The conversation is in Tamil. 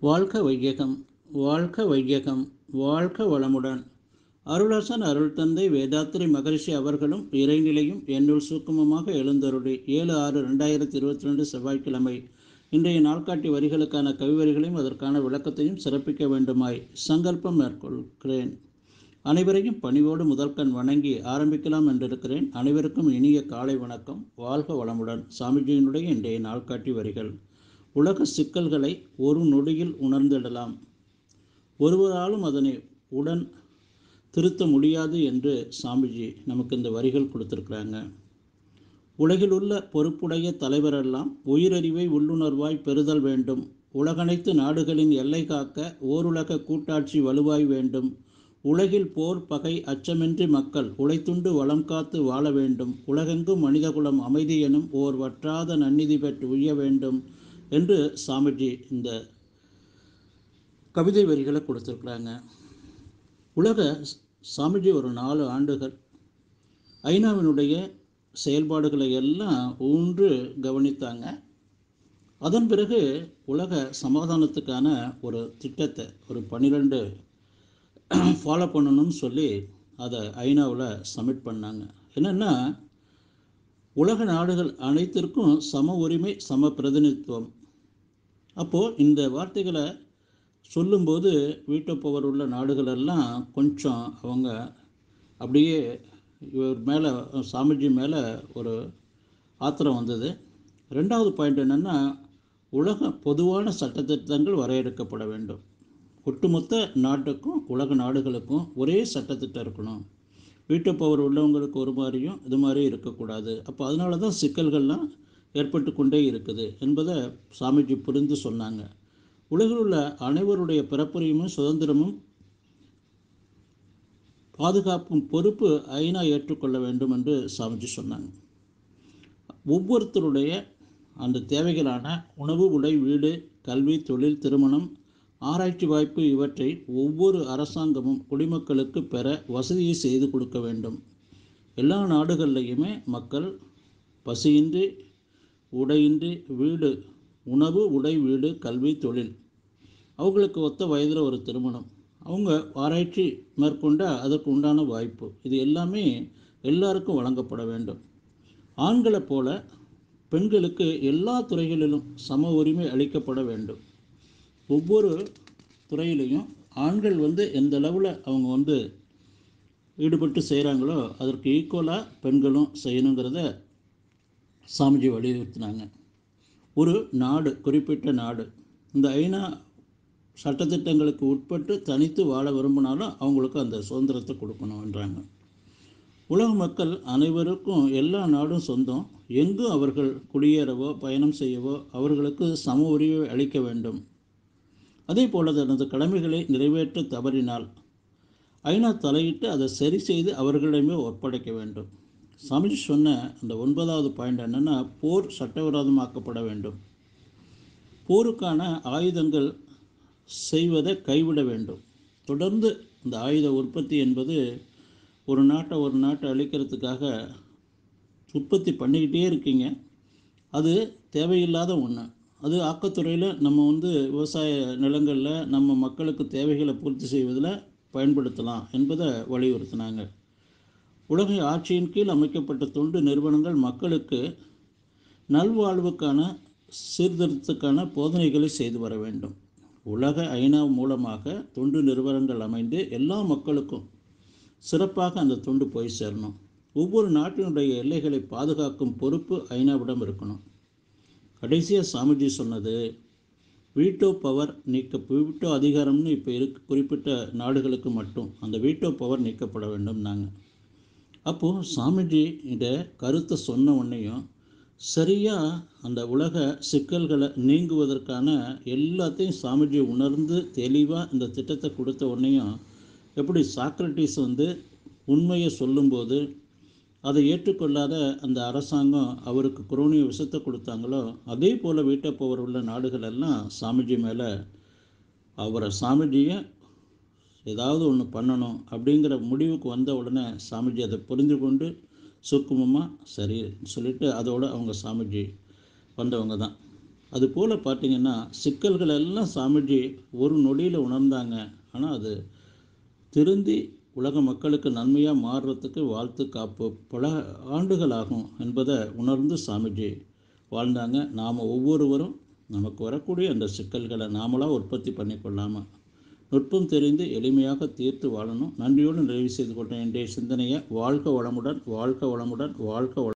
வாழ்க வையகம் வாழ்க வையகம் வாழ்க வளமுடன். அருளாசன் அருள் தந்தை வேதாத்திரி மகரிஷி அவர்களும் இறைநிலையும் என்னுள் சூக்குமமாக எழுந்தருளி ஏழு ஆறு ரெண்டாயிரத்தி இருபத்தி ரெண்டு செவ்வாய்க்கிழமை. இன்றைய நாள்காட்டி வரிகளுக்கான கவிவரிகளையும் அதற்கான விளக்கத்தையும் சிறப்பிக்க வேண்டுமாய் சங்கல்பம் மேற்கொள்கிறேன். அனைவரையும் பணிவோடு முதற்கண் வணங்கி ஆரம்பிக்கலாம் என்றிருக்கிறேன். அனைவருக்கும் இனிய காலை வணக்கம். வாழ்க வளமுடன். சாமிஜியினுடைய இன்றைய நாள்காட்டி வரிகள். உலக சிக்கல்களை ஒரு நொடியில் உணர்ந்திடலாம். ஒருவராலும் அதனை உடன் திருத்த முடியாது என்று சாமிஜி நமக்கு இந்த வரிகள் கொடுத்துருக்குறாங்க. உலகில் உள்ள பொறுப்புடைய தலைவரெல்லாம் உயிரறிவை உள்ளுணர்வாய் பெறுதல் வேண்டும். உலகனைத்து நாடுகளின் எல்லை காக்க ஓருலக கூட்டாட்சி வலுவாய் வேண்டும். உலகில் போர் பகை அச்சமின்றி மக்கள் உழைத்துண்டு வளம் காத்து வாழ வேண்டும். உலகெங்கும் மனிதகுலம் அமைதி எனும் ஓர் வற்றாத நன்னிதி பெற்று உய்ய வேண்டும். என்று சாமிஜி இந்த கவிதை வரிகளை கொடுத்துருக்குறாங்க. உலக சாமிஜி ஒரு நாலு ஆண்டுகள். ஐநாவினுடைய செயல்பாடுகளை எல்லாம் ஊன்று கவனித்தாங்க. அதன் பிறகு உலக சமாதானத்துக்கான ஒரு திட்டத்தை ஒரு பன்னிரெண்டு ஃபாலோ பண்ணணும்னு சொல்லி அதை ஐநாவில் சப்மிட் பண்ணாங்க. என்னென்னா உலக நாடுகள் அனைத்திற்கும் சம உரிமை சம பிரதிநிதித்துவம். அப்போது இந்த வார்த்தைகளை சொல்லும்போது வீட்டை பவர் உள்ள நாடுகளெல்லாம் கொஞ்சம் அவங்க அப்படியே இவர் மேலே சாமிஜி மேலே ஒரு ஆத்திரம் வந்தது. ரெண்டாவது பாயிண்ட் என்னென்னா உலக பொதுவான சட்டத்திட்டங்கள் வரையறுக்கப்பட வேண்டும். ஒட்டுமொத்த நாட்டுக்கும் உலக நாடுகளுக்கும் ஒரே சட்டத்திட்டம் இருக்கணும். வீட்டு பவர் உள்ளவங்களுக்கு ஒரு மாதிரியும் இது மாதிரி இருக்கக்கூடாது. அப்போ அதனால தான் சிக்கல்கள்லாம் ஏற்பட்டு கொண்டே இருக்குது என்பதை சாமிஜி புரிந்து சொன்னாங்க. உலகில் உள்ள அனைவருடைய பிறப்புரிமையும் சுதந்திரமும் பாதுகாப்பும் பொறுப்பு ஐநா ஏற்றுக்கொள்ள வேண்டும் என்று சாமிஜி சொன்னாங்க. ஒவ்வொருத்தருடைய அந்த தேவைகளான உணவு உடை வீடு கல்வி தொழில் திருமணம் ஆராய்ச்சி வாய்ப்பு இவற்றை ஒவ்வொரு அரசாங்கமும் குடிமக்களுக்கு பெற வசதியை செய்து கொடுக்க வேண்டும். எல்லா நாடுகள்லையுமே மக்கள் பசியின்றி உடையின்றி வீடு உணவு உடை வீடு கல்வி தொழில். அவங்களுக்கு ஒத்த வயதில் ஒரு திருமணம். அவங்க ஆராய்ச்சி மேற்கொண்ட அதற்கு உண்டான வாய்ப்பு. இது எல்லாமே எல்லாருக்கும் வழங்கப்பட வேண்டும். ஆண்களைப் போல பெண்களுக்கு எல்லா துறைகளிலும் சம உரிமை அளிக்கப்பட வேண்டும். ஒவ்வொரு துறையிலையும் ஆண்கள் வந்து எந்த அளவில் அவங்க வந்து ஈடுபட்டு செய்கிறாங்களோ அதற்கு ஈக்குவலாக பெண்களும் செய்யணுங்கிறத சாமிஜி வலியுறுத்தினாங்க. ஒரு நாடு குறிப்பிட்ட நாடு இந்த ஐநா சட்டத்திட்டங்களுக்கு உட்பட்டு தனித்து வாழ விரும்பினாலும் அவங்களுக்கு அந்த சுதந்திரத்தை கொடுக்கணுன்றாங்க உலக மக்கள் அனைவருக்கும் எல்லா நாடும் சொந்தம். எங்கு அவர்கள் குடியேறவோ பயணம் செய்யவோ அவர்களுக்கு சம உரிமை அளிக்க வேண்டும். அதே போல தனது கடமைகளை நிறைவேற்ற தவறினால் ஐநா தலையிட்டு அதை சரி செய்து அவர்களிடமே ஒப்படைக்க வேண்டும். சமிஜ் சொன்ன அந்த ஒன்பதாவது பாயிண்ட் என்னென்னா போர் சட்டவிரோதமாக்கப்பட வேண்டும். போருக்கான ஆயுதங்கள் செய்வதை கைவிட வேண்டும். தொடர்ந்து இந்த ஆயுத உற்பத்தி என்பது ஒரு நாட்டை ஒரு நாட்டை அழிக்கிறதுக்காக உற்பத்தி பண்ணிக்கிட்டே இருக்கீங்க. அது தேவையில்லாத ஒன்று அது ஆக்கத்துறையில் நம்ம வந்து விவசாய நிலங்களில் நம்ம மக்களுக்கு தேவைகளை பூர்த்தி செய்வதில் பயன்படுத்தலாம் என்பதை வலியுறுத்தினாங்க. உலக ஆட்சியின் கீழ் அமைக்கப்பட்ட தொண்டு நிறுவனங்கள் மக்களுக்கு நல்வாழ்வுக்கான சீர்திருத்தத்துக்கான போதனைகளை செய்து வர வேண்டும். உலக ஐநா மூலமாக தொண்டு நிறுவனங்கள் அமைந்து எல்லா மக்களுக்கும் சிறப்பாக அந்த தொண்டு போய் சேரணும். ஒவ்வொரு நாட்டினுடைய எல்லைகளை பாதுகாக்கும் பொறுப்பு ஐநாவிடம் இருக்கணும். கடைசியாக சாமிஜி சொன்னது வீட்டோ பவர் நீக்க வீட்டோ அதிகாரம்னு இப்போ இருக்கு குறிப்பிட்ட நாடுகளுக்கு மட்டும் அந்த வீட்டோ பவர் நீக்கப்பட வேண்டும் நாங்கள் அப்போது சாமிஜி இந்த கருத்தை சொன்ன உடனேயும் சரியாக அந்த உலக சிக்கல்களை நீங்குவதற்கான எல்லாத்தையும் சாமிஜி உணர்ந்து தெளிவாக இந்த திட்டத்தை கொடுத்த உடனேயும் எப்படி சாக்ரட்டிஸ் வந்து உண்மையை சொல்லும்போது அதை ஏற்றுக்கொள்ளாத அந்த அரசாங்கம் அவருக்கு குரோனிய விஷத்தை கொடுத்தாங்களோ அதே போல் வீட்டை போவர் உள்ள நாடுகள் எல்லாம் சாமிஜி மேலே அவரை சாமிஜியை ஏதாவது ஒன்று பண்ணணும் அப்படிங்கிற முடிவுக்கு வந்த உடனே சாமிஜி அதை புரிந்து கொண்டு சுக்குமமாக சரி சொல்லிட்டு அதோடு அவங்க சாமிஜி வந்தவங்க தான். அதுபோல் பார்த்திங்கன்னா சிக்கல்கள் எல்லாம் சாமிஜி ஒரு நொடியில் உணர்ந்தாங்க. ஆனால் அது திருந்தி உலக மக்களுக்கு நன்மையாக மாறுறதுக்கு வாழ்த்து காப்பு பல ஆண்டுகள் ஆகும் என்பதை உணர்ந்து சாமிஜி வாழ்ந்தாங்க. நாம் ஒவ்வொருவரும் நமக்கு வரக்கூடிய அந்த சிக்கல்களை நாமளாக உற்பத்தி பண்ணி கொள்ளாமல் நுட்பம் தெரிந்து எளிமையாக தீர்த்து வாழணும். நன்றியோடு நிறைவு செய்து கொண்டேன் இன்றைய சிந்தனையை வாழ்க வளமுடன் வாழ்க வளமுடன் வாழ்க வள